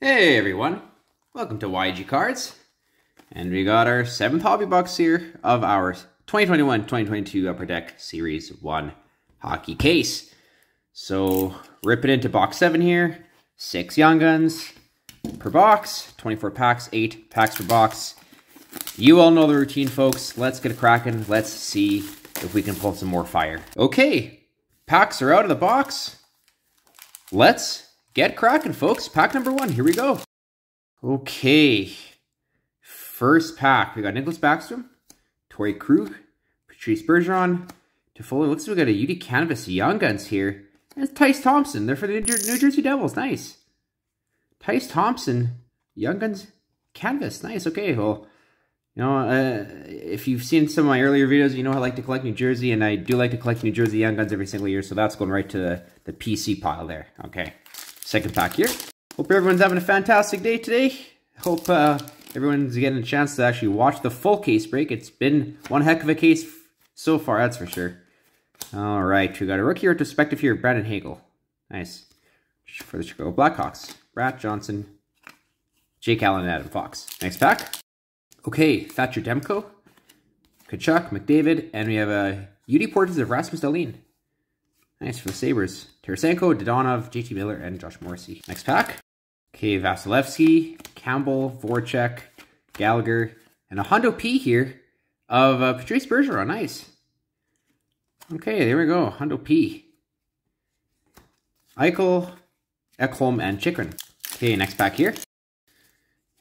Hey everyone, welcome to YEG Cards. And we got our seventh hobby box here of our 2021-2022 Upper Deck Series 1 hockey case. So rip it into box 7 here, 6 Young Guns per box, 24 packs, 8 packs per box. You all know the routine folks, let's get a cracking, let's see if we can pull some more fire. Okay, packs are out of the box. Let's get cracking, folks. Pack number one. Here we go. Okay. First pack. We got Nicholas Backstrom, Torey Krug, Patrice Bergeron, Toffoli. Looks like we got a UD Canvas Young Guns here. And Tyce Thompson. They're for the New Jersey Devils. Nice. Tyce Thompson, Young Guns Canvas. Nice. Okay, well, you know, uh, if you've seen some of my earlier videos, you know I like to collect New Jersey, and I do like to collect New Jersey Young Guns every single year, so that's going right to the, the PC pile there. Okay second pack here. Hope everyone's having a fantastic day today. Hope uh, everyone's getting a chance to actually watch the full case break. It's been one heck of a case so far, that's for sure. All right, we got a rookie retrospective here, Brandon Hagel. Nice. For the Chicago Blackhawks, Brad Johnson, Jake Allen, and Adam Fox. Next pack. Okay, Thatcher Demko, Tkachuk, McDavid, and we have a UD Portraits of Rasmus Dahlin. Nice for the Sabres. Tarasenko, Dadonov, JT Miller, and Josh Morrissey. Next pack. Okay, Vasilevskiy, Campbell, Voracek, Gallagher, and a Hundo P here of uh, Patrice Bergeron. Nice. Okay, there we go. Hundo P. Eichel, Ekholm, and Chychrun. Okay, next pack here.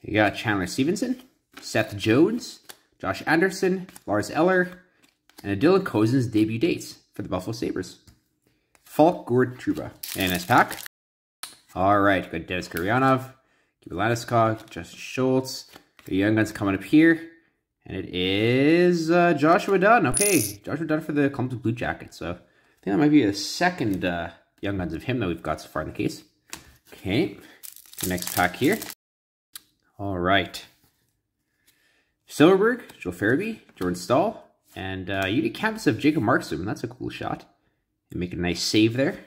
You got Chandler Stephenson, Seth Jones, Josh Anderson, Lars Eller, and a Dylan Cozens debut dates for the Buffalo Sabres. Faulk Gord Trouba. And nice pack. All right, got Denis Gurianov, Landeskog, Justin Schultz. The Young Guns coming up here. And it is uh, Joshua Dunn. Okay, Joshua Dunn for the Columbus Blue Jackets. So I think that might be the second uh, Young Guns of him that we've got so far in the case. Okay, the next pack here. All right. Silfverberg, Joe Farabee, Jordan Staal, and uh, you canvas of Jacob Markstrom. That's a cool shot. And make a nice save there.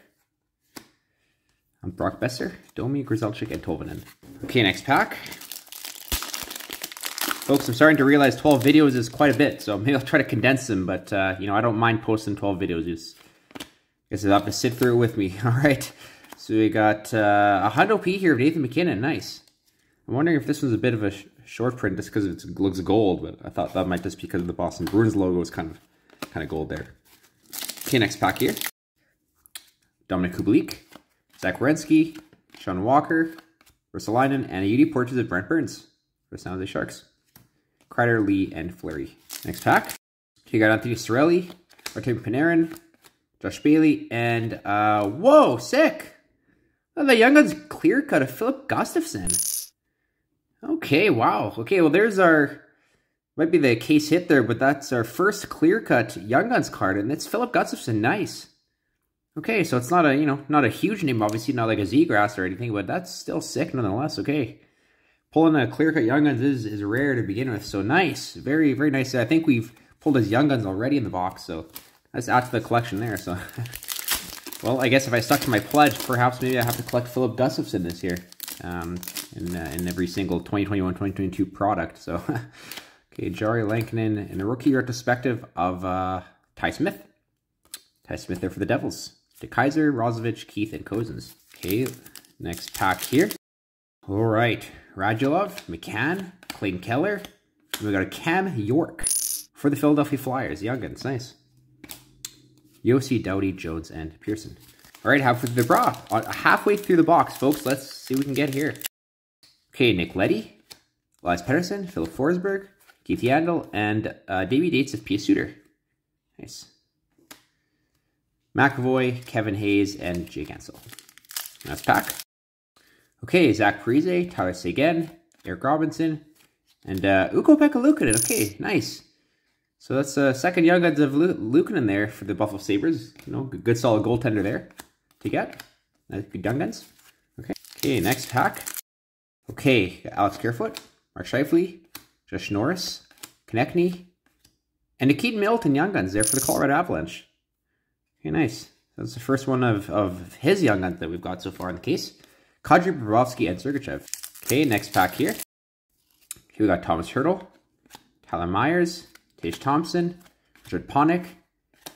I'm Brock Boeser, Domi, Grzelcyk, and Tolvanen. Okay, next pack. Folks, I'm starting to realize 12 videos is quite a bit, so maybe I'll try to condense them, but, uh, you know, I don't mind posting 12 videos. Just, I guess you'll have to sit through it with me. All right, so we got uh, a Hundo P here of Nathan MacKinnon. Nice. I'm wondering if this was a bit of a sh short print just because it looks gold, but I thought that might just be because of the Boston Bruins logo is kind of kind of gold there. Okay, next pack here. Dominik Kubalik, Zach Werenski, Sean Walker, Russell Ristolainen, and a UD Portraits of Brent Burns for the San Jose Sharks. Kreider, Lee, and Fleury. Next pack. You got Anthony Cirelli, Artemi Panarin, Josh Bailey, and uh, whoa, sick! Oh, the Young Guns clear cut of Filip Gustavsson. Okay, wow. Okay, well, there's our might be the case hit there, but that's our first clear-cut Young Guns card, and it's Filip Gustavsson. Nice. Okay, so it's not a, you know, not a huge name, obviously, not like a Zegras or anything, but that's still sick nonetheless. Okay. Pulling a clear-cut Young Guns is, is rare to begin with, so nice. Very, very nice. I think we've pulled his Young Guns already in the box, so let's add to the collection there. So, well, I guess if I stuck to my pledge, perhaps maybe I have to collect Filip Gustavsson this year um, in, uh, in every single 2021-2022 product. So, Okay, Jari Lankinen in a rookie retrospective of uh, Ty Smith. Ty Smith there for the Devils. DeKeyser, Roslovic, Keith, and Cozens. Okay, next pack here. All right, Radulov, McCann, Clayton Keller. And we got a Cam York for the Philadelphia Flyers. Young Guns, nice. Josi, Doughty, Jones, and Pearson. All right, halfway through the bra. Uh, halfway through the box, folks. Let's see what we can get here. Okay, Nick Leddy, Elias Pettersson, Filip Forsberg, Keith Yandle, and uh, Davey Dates of Pius Suter. Nice. McAvoy, Kevin Hayes, and Jake Ansel. That's pack. Okay, Zach Parise, Tyler Seguin, Eric Robinson, and uh, Ukko-Pekka Luukkonen. Okay, nice. So that's the uh, second Young Guns of Luukkonen there for the Buffalo Sabres. You know, good, solid goaltender there to get. That's good Young Guns. Okay. Okay, next pack. Okay, Alex Kerfoot, Mark Scheifele, Josh Norris, Konecny, and Keaton Middleton Young Guns there for the Colorado Avalanche. Okay, nice. That's the first one of, of his Young Guns that we've got so far in the case. Kadri Bobrovsky and Sergachev. Okay, next pack here. Here we got Thomas Hertl, Tyler Myers, Tage Thompson, Richard Panik.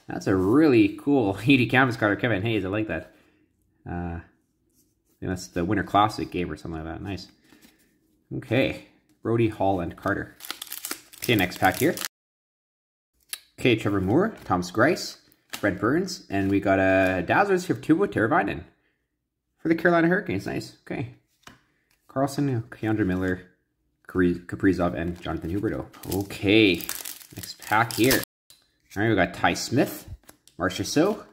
That's a really cool UD canvas card. Kevin Hayes, I like that. Uh, that's the Winter Classic game or something like that. Nice. Okay, Brody Hall and Carter. Okay, next pack here. Okay, Trevor Moore, Thomas Greiss, Fred Burns, and we got a Dazzlers here, Teuvo Teravainen for the Carolina Hurricanes. Nice. Okay. Carlson, K'Andre Miller, Kaprizov, and Jonathan Huberdeau. Okay. Next pack here. All right, we got Ty Smith, Marchessault,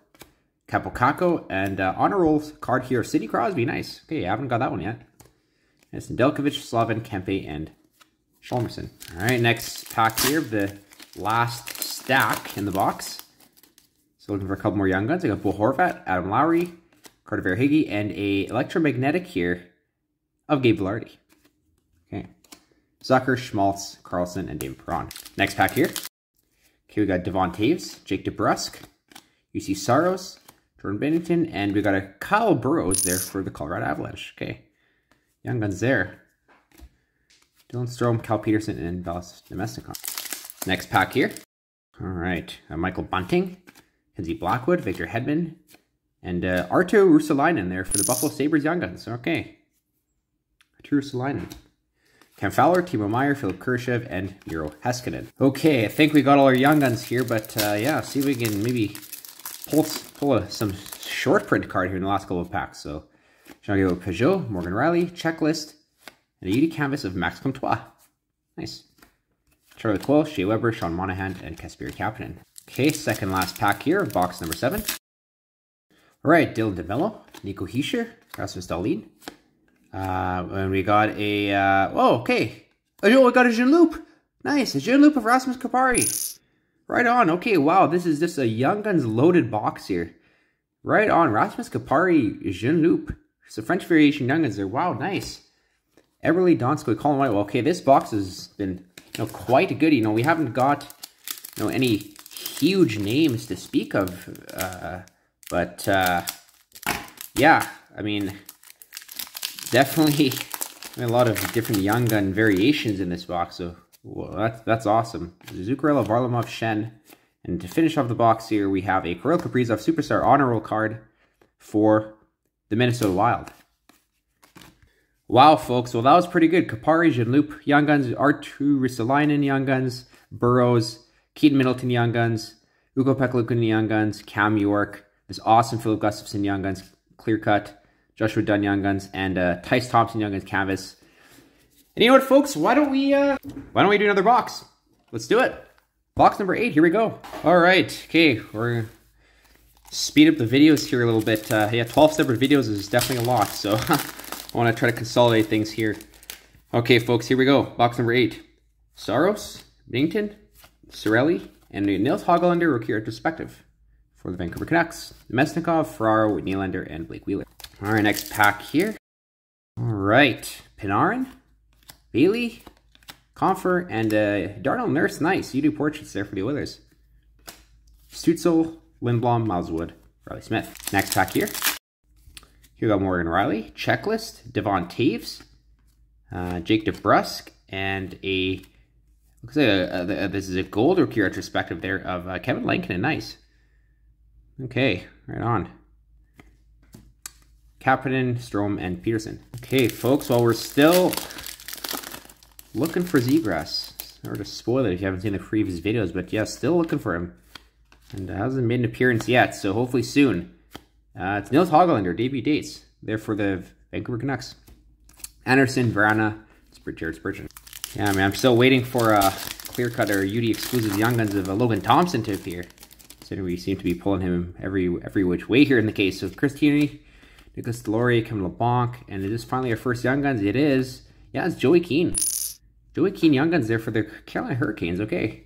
Kaapo Kakko, and uh, honor roll card here, Sidney Crosby. Nice. Okay, I haven't got that one yet. It's Delkovich, Slavin, Kempe, and Hjalmarsson. All right, next pack here, the last stack in the box. So looking for a couple more young guns. I got Bo Horvat, Adam Lowry, Carter Verhaeghe, and a electromagnetic here of Gabe Vilardi. Okay. Zucker, Schmaltz, Carlson, and David Perron. Next pack here. Okay, we got Devon Toews, Jake DeBrusk, Juuse Saros, Jordan Binnington, and we got a Kyle Burroughs there for the Colorado Avalanche. Okay. Young guns there. Dylan Strome, Cal Petersen, and Dallas Namestnikov. Next pack here. All right. Uh, Michael Bunting, Kenzie Blackwood, Victor Hedman, and uh, Arttu Ruotsalainen there for the Buffalo Sabres Young Guns. Okay. Arttu Ruotsalainen. Cam Fowler, Timo Meier, Philipp Kurashev, and Miro Heiskanen. Okay, I think we got all our Young Guns here, but uh, yeah, see if we can maybe pull, pull a, some short print card here in the last couple of packs. So, Jean-Guillaume Pageau, Morgan Rielly, Checklist, and a UD canvas of Max Comtois. Nice. Charlie Coyle, Shea Weber, Sean Monahan, and Kasperi Kapanen. Okay, second last pack here, box number seven. All right, Dylan DeMelo, Nico Hischier, Rasmus Dahlin. Uh, and we got a, uh, oh, okay. Oh, we got a Jean Loop. Nice, a Jean Loop of Rasmus Kupari. Right on. Okay, wow, this is just a Young Guns loaded box here. Right on, Rasmus Kupari, Jean Loop. So French variation Young Guns there. Wow, nice. Everly Donskoy, Colin White. Well, okay, this box has been you know, quite good. You know, we haven't got you know any huge names to speak of, uh, but uh, yeah, I mean, definitely a lot of different young gun variations in this box. So that's that's awesome. Zuccarello, Varlamov, Shen. And to finish off the box here, we have a Kirill Kaprizov Superstar Honor Roll card for the Minnesota Wild. Wow, folks. Well, that was pretty good. Kupari, Loop, Young Guns, Arttu Ruotsalainen, Young Guns, Burroughs, Keaton Middleton, Young Guns, Ukko Pekka Young Guns, Cam York, this awesome Filip Gustavsson, Young Guns, Clear Cut, Joshua Dunn, Young Guns, and uh, Tyce Thompson, Young Guns, Canvas. And you know what, folks? Why don't we, uh, why don't we do another box? Let's do it. Box number eight, here we go. All right, okay, we're speed up the videos here a little bit. Uh, yeah, 12 separate videos is definitely a lot, so I want to try to consolidate things here. Okay, folks, here we go. Box number eight. Saros, Binnington, Cirelli, and Nils Hoglander rookie retrospective for the Vancouver Canucks. Mesnikov, Ferraro, Nylander, and Blake Wheeler. All right, next pack here. All right, Panarin, Bailey, Compher, and uh, Darnell Nurse. Nice. You do portraits there for the Oilers. Stutzle, Lindblom, Miles Wood, Reilly Smith. Next pack here. Here we got Morgan Rielly, Checklist, Devon Toews, uh, Jake DeBrusk, and a looks like a, a, this is a gold rookie retrospective there of uh, Kevin Lankinen. Nice. Okay, right on. Kapanen, Strome, and Petersen. Okay, folks, while we're still looking for Zegras, or to spoil it if you haven't seen the previous videos, but yeah, still looking for him. And hasn't made an appearance yet, so hopefully soon. Uh, it's Nils Hoglander, debut dates. There for the Vancouver Canucks. Anderson, Vrana, Jared Spurgeon. Yeah, I mean, I'm still waiting for a clear cut or UD exclusive Young Guns of Logan Thompson to appear. Considering we seem to be pulling him every every which way here in the case. So Chris Tierney, Nicholas Deslauriers, Kevin Labanc, and it is finally our first Young Guns. It is, yeah, it's Joey Keane. Joey Keane Young Guns there for the Carolina Hurricanes. Okay,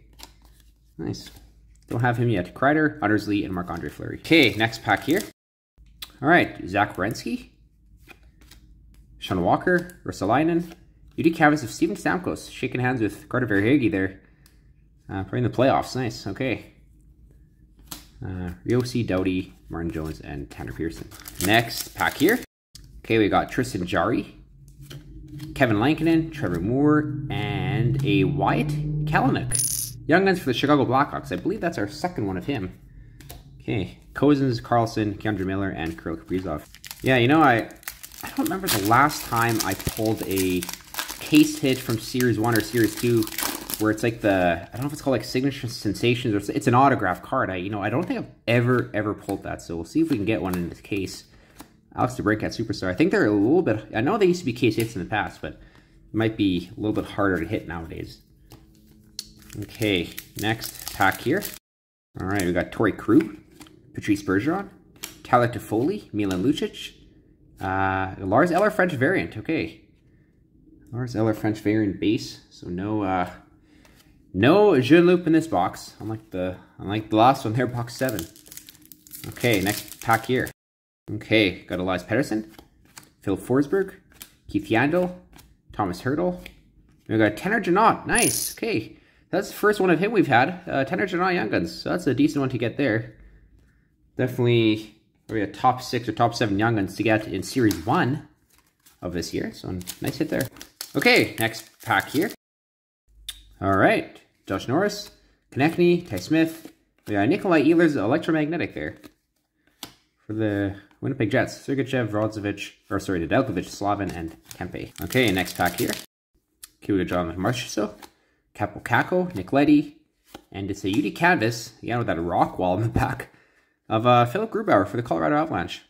nice. Don't have him yet. Kreider, Anders Lee, and Marc-Andre Fleury. Okay, next pack here. All right, Zach Werenski, Sean Walker, Russell Ruotsalainen, UD canvas of Steven Stamkos, shaking hands with Carter Verhaeghe there. Uh, playing the playoffs, nice, okay. Uh, Josi, Doughty, Martin Jones, and Tanner Pearson. Next pack here. Okay, we got Tristan Jarry, Kevin Lankinen, Trevor Moore, and a Wyatt Kalynuk. Young Guns for the Chicago Blackhawks. I believe that's our second one of him. Okay, Cozens, Carlson, K'Andre Miller, and Kirill Kaprizov. Yeah, you know, I, I don't remember the last time I pulled a case hit from Series 1 or Series 2 where it's like the, I don't know if it's called like Signature Sensations or it's an autograph card. I, you know, I don't think I've ever, ever pulled that. So we'll see if we can get one in this case. Alex DeBrincat Superstar. I think they're a little bit, I know they used to be case hits in the past, but might be a little bit harder to hit nowadays. Okay, next pack here. All right, we got Torey Krug, Patrice Bergeron, Tyler Toffoli, Milan Lucic, uh, Lars Eller French variant. Okay, Lars Eller French variant base. So no, uh, no Jeune Loop in this box. Unlike the, unlike the last one there, box seven. Okay, next pack here. Okay, got Elias Pettersson, Phil Forsberg, Keith Yandle, Thomas Hertl. We got Tanner Jeannot. Nice. Okay, that's the first one of him we've had. Uh, Tanner Jeannot Young Guns. So that's a decent one to get there. Definitely maybe a top six or top seven Young Guns to get in Series 1 of this year. So nice hit there. Okay, next pack here. All right, Josh Norris, Konecny, Ty Smith. We got Nikolai Ehlers Electromagnetic there for the Winnipeg Jets. Sergachev, Radzovich, or sorry, Nedeljkovic, Slavin, and Kempe. Okay, next pack here. Jonathan Marchessault, Kaapo Nick Leddy, and it's a UD canvas, again with that rock wall in the back, of uh, Philip Grubauer for the Colorado Avalanche.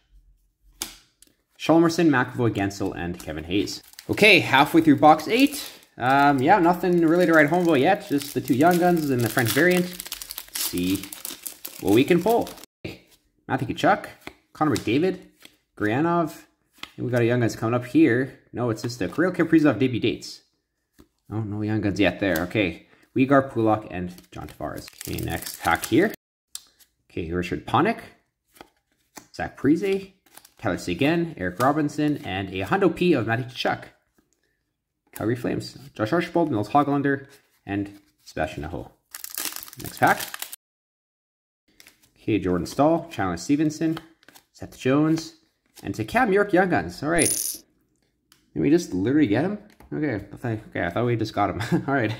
Hjalmarsson, McAvoy, Guentzel, and Kevin Hayes. Okay, halfway through box eight. Um, yeah, nothing really to write home about yet. Just the two Young Guns and the French variant. Let's see what we can pull. Matthew Tkachuk, Connor McDavid, Gurianov, and we got a Young Guns coming up here. No, it's just a Kirill Kaprizov debut dates. Oh, no Young Guns yet there. Okay, Uyghur Pulock and John Tavares. Okay, next pack here. Okay, Richard Panik, Zach Parise, Tyler Seguin, Eric Robinson, and a Hundo P of Matty Tkachuk. Calgary Flames, Josh Archibald, Nils Hoglander, and Sebastian Aho. Next pack. Okay, Jordan Staal, Chandler Stephenson, Seth Jones, and to Cam York Young Guns. All right. Did we just literally get him? Okay, okay, I thought we just got him. All right.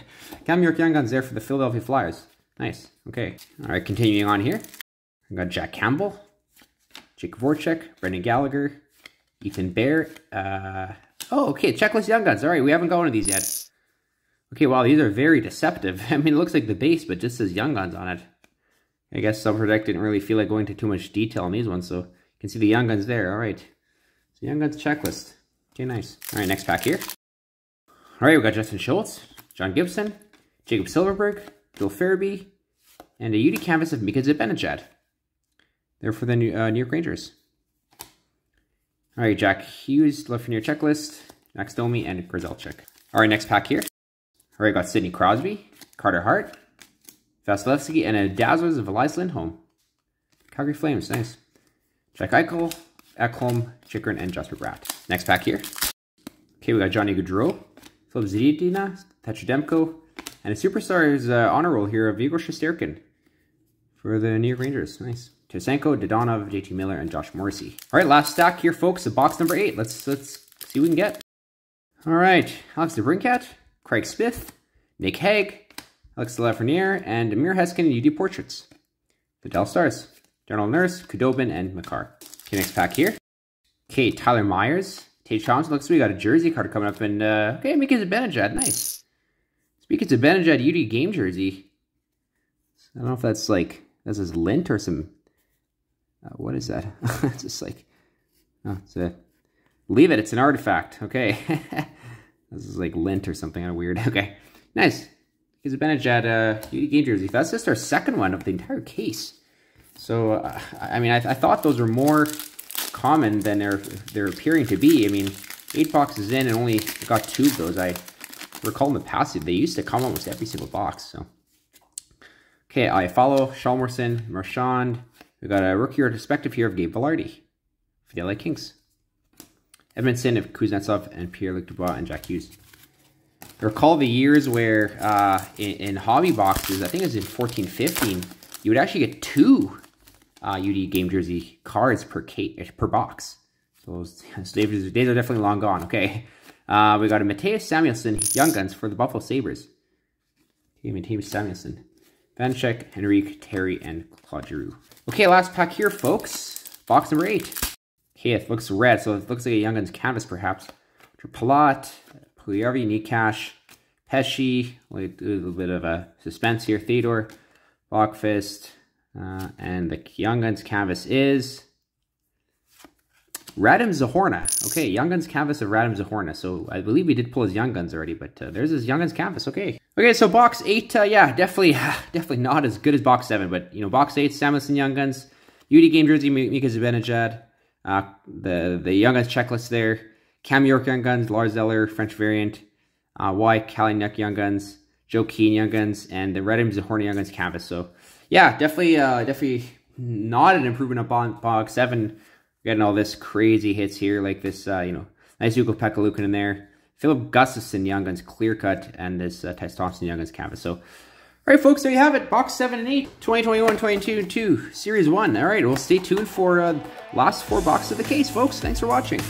Cam York Young Guns there for the Philadelphia Flyers. Nice. Okay. All right, continuing on here. We got Jack Campbell, Jake Voracek, Brendan Gallagher, Ethan Bear. Uh, oh, okay, Checklist Young Guns. All right, we haven't got one of these yet. Okay, wow, these are very deceptive. I mean, it looks like the base, but just says Young Guns on it. I guess Upper Deck didn't really feel like going into too much detail on these ones, so you can see the Young Guns there. All right, so Young Guns checklist. Okay, nice. All right, next pack here. All right, we got Justin Schultz, John Gibson, Jakob Silfverberg, Bill Farabee, and a UD canvas of Mika Zibanejad. They're for the New, uh, New York Rangers. All right, Jack Hughes left from your checklist, Max Domi, and Grzelcyk. All right, next pack here. All right, got Sidney Crosby, Carter Hart, Vasilevskiy, and a Dazzlers of Elias Lindholm. Calgary Flames, nice. Jack Eichel, Ekholm, Chychrun, and Jesper Bratt. Next pack here. Okay, we got Johnny Gaudreau, Filip Zadina, Demko, and a superstar's uh, honor roll here of Igor Shesterkin for the New York Rangers. Nice. Tarasenko, Dadonov, JT Miller, and Josh Morrissey. All right, last stack here, folks. The box number eight. Let's let's see what we can get. All right, Alex DeBrincat, Craig Smith, Nick Hague, Alex Lafreniere, and a Miro Heiskanen UD Portraits. The Dell Stars, Darnell Nurse, Khudobin, and Makar. Okay, next pack here. Okay, Tyler Myers, Tate Thompson. Looks like we got a jersey card coming up. And, uh, okay, Mika Zibanejad. Nice. Speaking of Zibanejad UD game jersey. I don't know if that's like, this is lint or some uh, what is that? it's just like, oh, it's a, leave it. It's an artifact. Okay. this is like lint or something weird. Okay. Nice. Zibanejad uh, game jersey. That's just our second one of the entire case. So, uh, I mean, I, I, thought those were more common than they're, they're appearing to be. I mean, eight boxes in and only got two of those. I recall in the past, they used to come almost every single box. So, okay, I follow Hjalmarsson, Marchand, we got a rookie perspective here of Gabe Vilardi for the LA Kings. Edmundson of Kuznetsov and Pierre-Luc Dubois and Jack Hughes. Recall the years where uh, in, in, hobby boxes, I think it was in 14, 15, you would actually get two uh, UD game jersey cards per per box. So those, those days are definitely long gone. Okay, Uh, we got a Mattias Samuelsson, Young Guns for the Buffalo Sabres. Okay, Mattias Samuelsson. Vanecek, Henrique, Terry, and Claude Giroux. Okay, last pack here, folks. Box number eight. Okay, it looks red, so it looks like a Young Guns canvas, perhaps. Palat, Puljujarvi, Necas, Pesce, a little bit of a suspense here, Theodore, Boqvist, uh, and the Young Guns canvas is Radim Zohorna. Okay, Young Guns canvas of Radim Zohorna. So I believe we did pull his Young Guns already, but uh, there's his Young Guns canvas. Okay. Okay, so box eight, uh, yeah, definitely, definitely not as good as box seven, but you know, box eight, Samuelsson Young Guns, UD game jersey, Mika Zibanejad, uh, the the Young Guns checklist there, Cam York Young Guns, Lars Eller French variant, uh, Y Kalynuk Young Guns, Joe Keane Young Guns, and the Red Radim Zohorna Young Guns canvas. So yeah, definitely, uh, definitely not an improvement upon box seven getting all this crazy hits here, like this, uh, you know, nice Ukko-Pekka Luukkonen in there. Filip Gustavsson Young Guns clear cut and this uh, Tyce Thompson Young Guns canvas. So, all right, folks, there you have it. Box 7 and 8, 2021, 22, 2, Series 1. All right, well, stay tuned for uh, last four boxes of the case, folks. Thanks for watching.